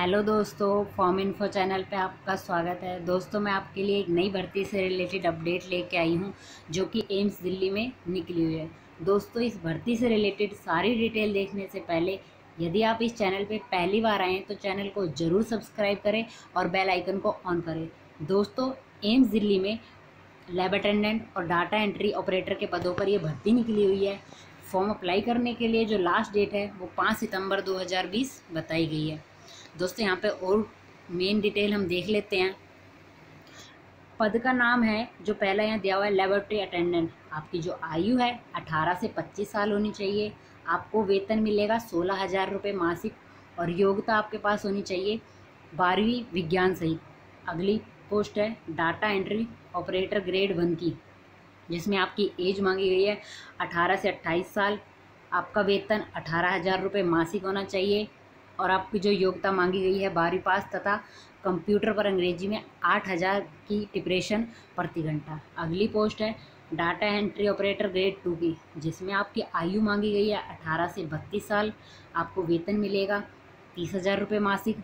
Hello दोस्तों, form info channel पे आपका स्वागत है। दोस्तों, मैं आपके लिए एक नई भर्ती से रिलेटेड अपडेट लेके आई हूँ, जो कि एम्स दिल्ली में निकली हुई है। दोस्तों, इस भर्ती से रिलेटेड सारी डिटेल देखने से पहले, यदि आप इस चैनल पे पहली बार आएँ तो चैनल को ज़रूर सब्सक्राइब करें और बेल आइकन को ऑन करें। दोस्तों, एम्स दिल्ली में लैब अटेंडेंट और डाटा एंट्री ऑपरेटर के पदों पर यह भर्ती निकली हुई है। फॉर्म अप्लाई करने के लिए जो लास्ट डेट है, वो पाँच सितंबर 2020 बताई गई है। दोस्तों, यहाँ पे और मेन डिटेल हम देख लेते हैं। पद का नाम है, जो पहला यहाँ दिया हुआ है लेबोरेटरी अटेंडेंट आपकी जो आयु है 18 से 25 साल होनी चाहिए। आपको वेतन मिलेगा सोलह हज़ार रुपये मासिक और योग्यता आपके पास होनी चाहिए। बारहवीं विज्ञान सहित अगली पोस्ट है data entry operator grade one की। जिसमें आपकी एज मांगी गई है, अठारह से अट्ठाईस साल। आपका वेतन अठारह हज़ार रुपये मासिक होना चाहिए। और आपकी जो योग्यता मांगी गई है बारहवीं पास तथा कंप्यूटर पर अंग्रेज़ी में आठ हज़ार की डिप्रेशन प्रति घंटा। अगली पोस्ट है, data entry operator grade two की, जिसमें आपकी आयु मांगी गई है अठारह से बत्तीस साल। आपको वेतन मिलेगा तीस हज़ार रुपये मासिक।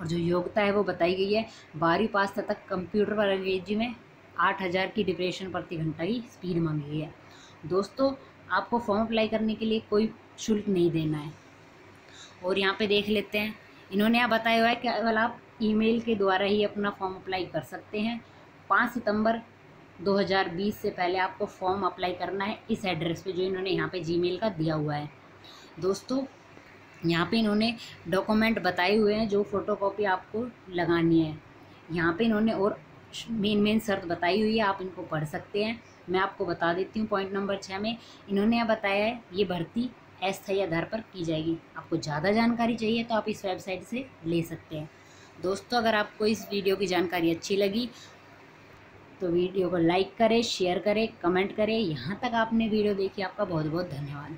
और जो योग्यता है वो बताई गई है बारहवीं पास तक कंप्यूटर पर अंग्रेज़ी में आठ हज़ार की डिप्रेशन प्रति घंटा की स्पीड मांगी गई है। दोस्तों, आपको फॉर्म अप्लाई करने के लिए कोई शुल्क नहीं देना है। और यहाँ पे देख लेते हैं। इन्होंने यहाँ बताया हुआ है कि केवल आप ईमेल के द्वारा ही अपना फॉर्म अप्लाई कर सकते हैं। पाँच सितंबर 2020 से पहले आपको फॉर्म अप्लाई करना है। इस एड्रेस पे जो इन्होंने यहाँ पे जीमेल का दिया हुआ है। दोस्तों, यहाँ पे इन्होंने डॉक्यूमेंट बताए हुए हैं जो फ़ोटोकॉपी आपको लगानी है। यहाँ पे इन्होंने और मेन मेन शर्त बताई हुई है, आप इनको पढ़ सकते हैं। मैं आपको बता देती हूँ, पॉइंट नंबर छः में इन्होंने यहाँ बताया है, ये भर्ती अस्थायी आधार पर की जाएगी। आपको ज़्यादा जानकारी चाहिए तो आप इस वेबसाइट से ले सकते हैं। दोस्तों, अगर आपको इस वीडियो की जानकारी अच्छी लगी तो वीडियो को लाइक करें, शेयर करें, कमेंट करें। यहाँ तक आपने वीडियो देखी, आपका बहुत बहुत धन्यवाद।